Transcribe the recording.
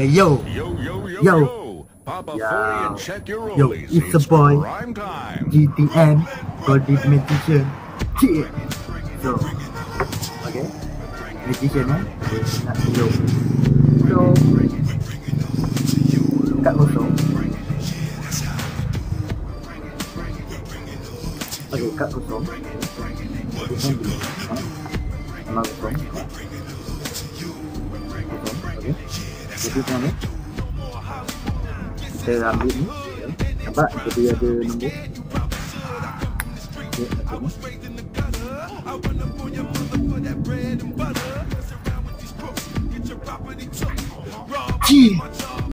Yo. Yo, yo, yo, Yo. yo. Papa Yo. 40 and check your Yo, rollies. it's a boy. GTN Golden Magician. Yeah So Okay. Magician eh? Tunjuk So Kat kosong Okay, kat kosong Kosong dulu ha? Memang kosong? Kosong, okay Jadi ni Kita ambil ni. Nampak? Jadi ada nombor Okay, satu ni G